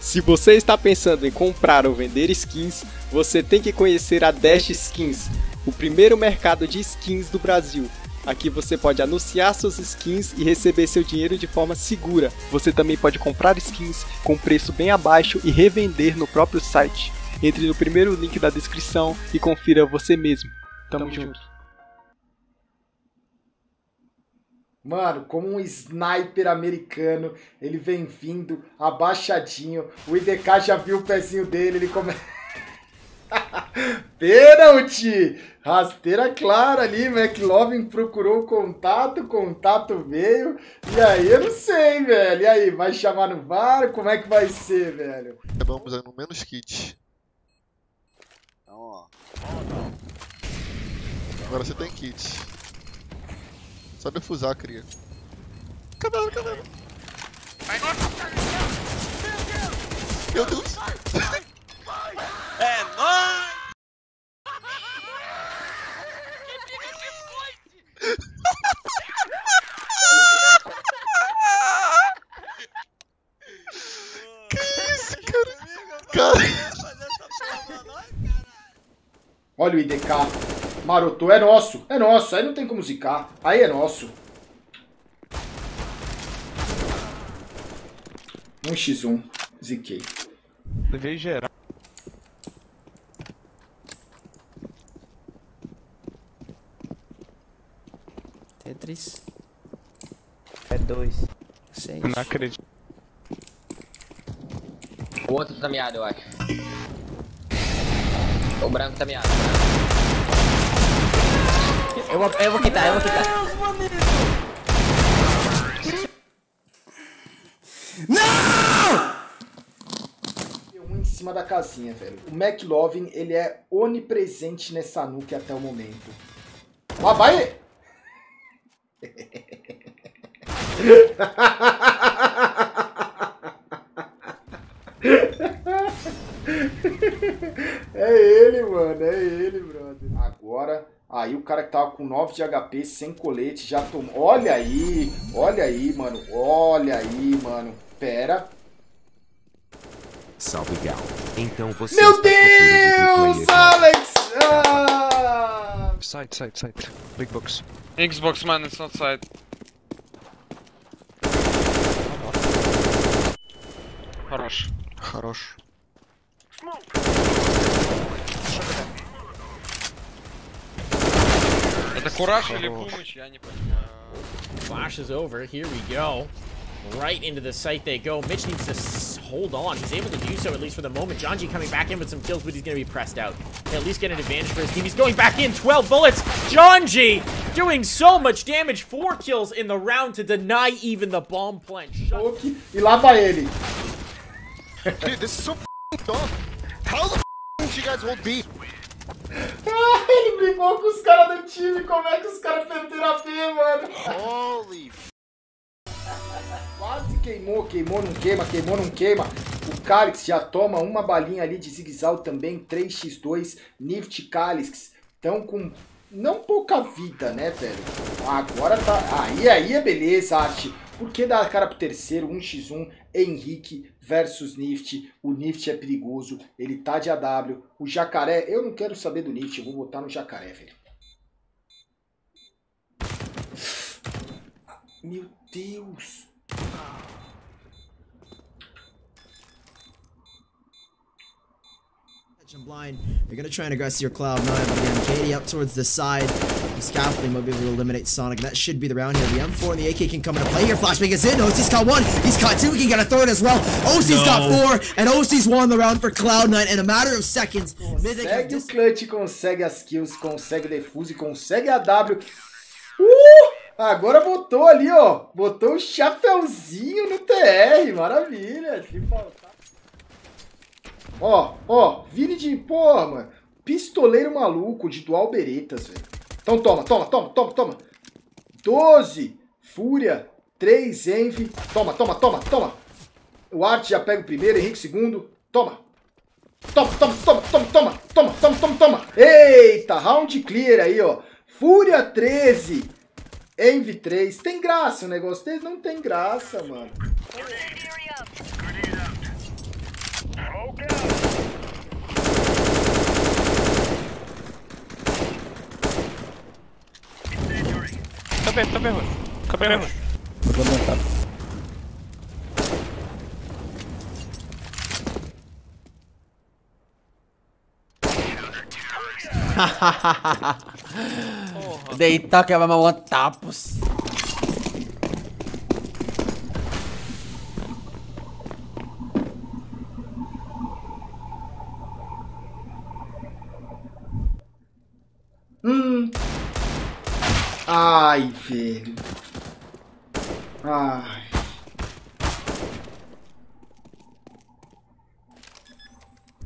Se você está pensando em comprar ou vender skins, você tem que conhecer a Dash Skins, o primeiro mercado de skins do Brasil. Aqui você pode anunciar suas skins e receber seu dinheiro de forma segura. Você também pode comprar skins com preço bem abaixo e revender no próprio site. Entre no primeiro link da descrição e confira você mesmo. Tamo, Tamo junto. junto. Mano, como um sniper americano, ele vem vindo abaixadinho. O IDK já viu o pezinho dele, ele começa. Pênalti! Rasteira clara ali, McLovin procurou o contato, o contato veio. E aí, eu não sei, velho. E aí, vai chamar no VAR? Como é que vai ser, velho? Vamos no menos kit. Então, ó. Agora você tem kit. Sabe afusar, cria. Cadê, cadê? Vai, meu Deus! Meu Deus! É nóis! Olha o IDK. Marotou, é nosso, é nosso, aí não tem como zicar, aí é nosso. 1x1, ziquei. Levei geral. Tetris. É dois. Seis. Não acredito. O outro tá meado, eu acho. O branco tá meado. Eu vou, eu vou quitar, eu vou quitar. Não! Um em cima da casinha, velho. O McLovin, ele é onipresente nessa nuke até o momento. Lá vai! É ele, mano. É ele, brother. Agora Aí o cara que tava com 9 de HP, sem colete, já tomou. Olha aí, olha aí, mano. Olha aí, mano. Pera. Salve, Gal. Então você. Meu Deus, Alex! Ah! Side, side, side. Big box. Xbox, man, it's not side. Хорош. Хорош. Это кураж или помощь, я не понимаю. Flash is over. Here we go. Right into the site they go. Mitch needs to hold on. He's able to do so, at least for the moment. John G coming back in with some kills, but he's going to be pressed out. at least get an advantage for his team. He's going back in. 12 bullets. John G doing so much damage. Four kills in the round to deny even the bomb plant. Okay. E lá vai ele. Dude, this is so dumb. How the f you guys hold B? Ah, ele brigou com os caras do time. Como é que os caras perderam a B, mano? Holy Quase queimou, queimou, não queima, queimou, não queima. O Calix já toma uma balinha ali de zigue-zague também, 3x2, Nift Calix. Estão com não pouca vida, né, velho? Agora tá... Aí, aí é beleza, Arte. Por que dar a cara pro terceiro, 1x1, Henrique versus Nift? O Nift é perigoso, ele tá de AW. O Jacaré, eu não quero saber do Nift, eu vou botar no Jacaré, velho. Meu Deus. Blind. They're gonna try and aggress your Cloud 9, but again, Katie up towards the side. The scaffolding might be able to eliminate Sonic, and that should be the round here. The M4 and the AK can come into play here. Flashbang is in. OC's got one. He's caught two. He can get a third as well. OC's no. got four, and OC's won the round for Cloud9 in a matter of seconds. Consegue o clutch, consegue as kills, consegue defuse, consegue a W. Uh! Agora botou ali, ó. Botou o um chapéuzinho no TR. Maravilha. Que falta. Ó, ó, Vini de. Pô, mano. Pistoleiro maluco de dual beretas, velho. Então toma, toma, toma, toma, toma. 12. Fúria. 3 Envy. Toma, toma, toma, toma. O Art já pega o primeiro, Henrique segundo. Toma. Toma, toma, toma, toma, toma, toma, toma, toma, toma. Eita, round clear aí, ó. Fúria 13. Envy 3. Tem graça o negócio dele? Não tem graça, mano. Tô vendo, tô vendo. Tô vendo. Vou levantar. Que vai mamar tapos. Hum. Ai, velho. Ai.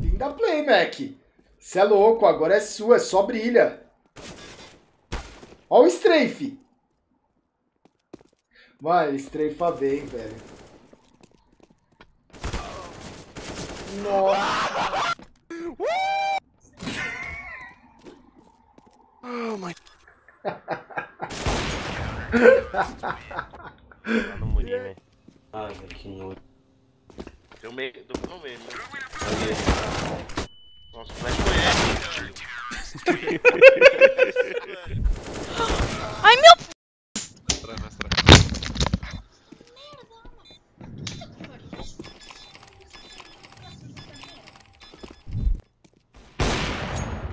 Fim da play, Mac. Cê é louco, agora é sua, é só brilha. Ó o strafe. Mano, strafa bem, velho. Nossa. Oh my. Não morri, velho. Ai, que nojo. Deu medo, deu medo. Nossa, o Flash conhece. Ai, meu...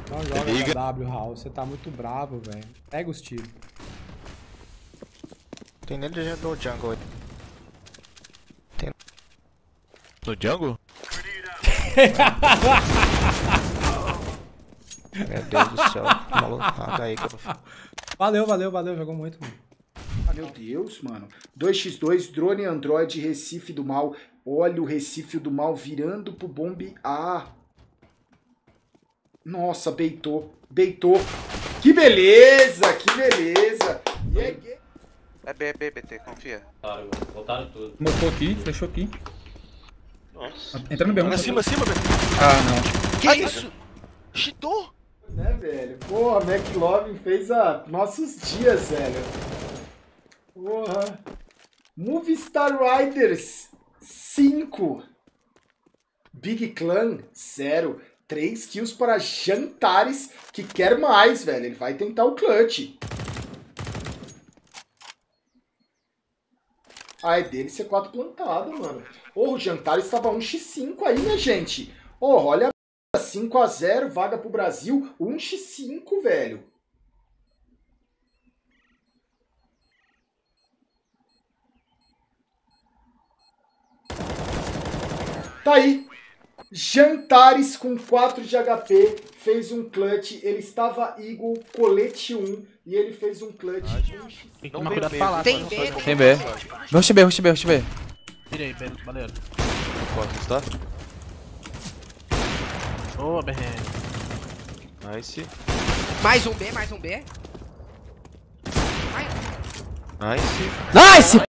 Não joga W, Raul. Você tá muito bravo, velho. Pega os tiros. Tem nele do jungle aí. Tem... No jungle? Meu Deus do céu. Maluco, apaga aí que eu vou... Valeu, valeu, valeu. Jogou muito, mano. Meu Deus, mano. 2x2, drone Android, Recife do Mal. Olha o Recife do Mal virando pro bombe A. Nossa, beitou. Beitou. Que beleza, que beleza. E aí, É B, é B, BT, confia. Claro, mano. Voltaram tudo. Mocou aqui, fechou aqui. Nossa. Entra no B1. Acima, acima, velho. Ah, não. Que isso? Cheatou? né, velho? Porra, McLovin fez a nossos dias, velho. Porra. Movistar Riders 5. Big Clan 0. 3 kills para Jantares, que quer mais, velho. Ele vai tentar o clutch. Ah, é dele C4 plantado, mano. Ô, o Jantares estava 1x5 aí, né, gente? Ô, olha 5x0, vaga pro Brasil, 1x5, velho. Tá aí. Jantares com 4 de HP, fez um clutch. Ele estava Eagle, colete 1, e ele fez um clutch. Tem que tomar cuidado pra lá. Tem B, Tem B. Rush B, rush B, rush B. Tirei, valeu. Quantos, tá? Boa, BR. Nice. Mais um B, mais um B. Nice. Nice!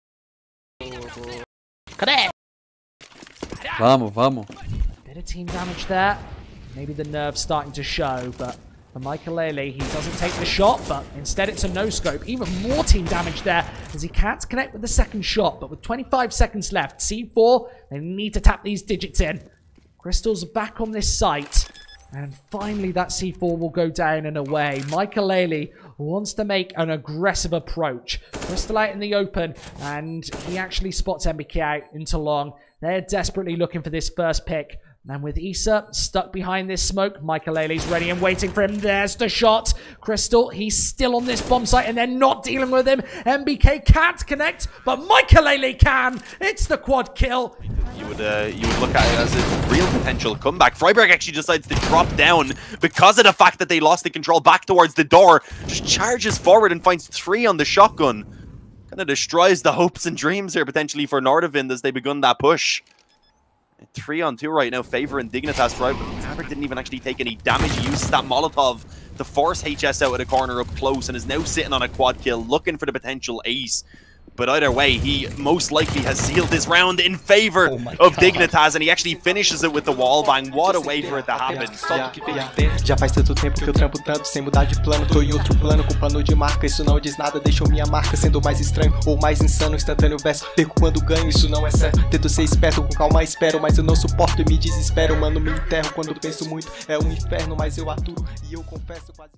Cadê? Vamos, vamos. Bit of team damage there. Maybe the nerve's starting to show, but for Michaelele, he doesn't take the shot, but instead it's a no-scope. Even more team damage there, as he can't connect with the second shot, but with 25 seconds left, C4, they need to tap these digits in. Crystal's back on this site, and finally that C4 will go down and away. Michaelele wants to make an aggressive approach. Crystal in the open, and he actually spots MBK out into long. They're desperately looking for this first pick. And with Issa stuck behind this smoke, Michaelele's ready and waiting for him. There's the shot. Crystal, he's still on this bomb site and they're not dealing with him. MBK can't connect, but Michaelele can. It's the quad kill. You would uh, you would look at it as a real potential comeback. Freiberg actually decides to drop down because of the fact that they lost the control back towards the door. Just charges forward and finds three on the shotgun. Kind of destroys the hopes and dreams here potentially for Nordavind as they begun that push. Three on two right now, favoring Dignitas right, but Maverick didn't even actually take any damage. He uses that Molotov to force HS out of the corner up close and is now sitting on a quad kill, looking for the potential ace. But either way, he most likely has sealed this round in favor of Dignitas, and he actually finishes it with the wall bang. What a way for it to happen. Já faz tanto tempo que eu trampo tanto sem mudar de plano Tô em outro plano com plano de marca Isso não diz nada, deixou minha marca sendo mais estranho Ou mais insano, instantâneo verso Perco quando ganho, isso não é certo. Tento ser esperto, com calma espero Mas eu não suporto e me desespero. Mano, me enterro quando penso muito É um inferno, mas eu aturo E eu confesso quase